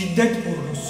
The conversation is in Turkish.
şiddet ordusu.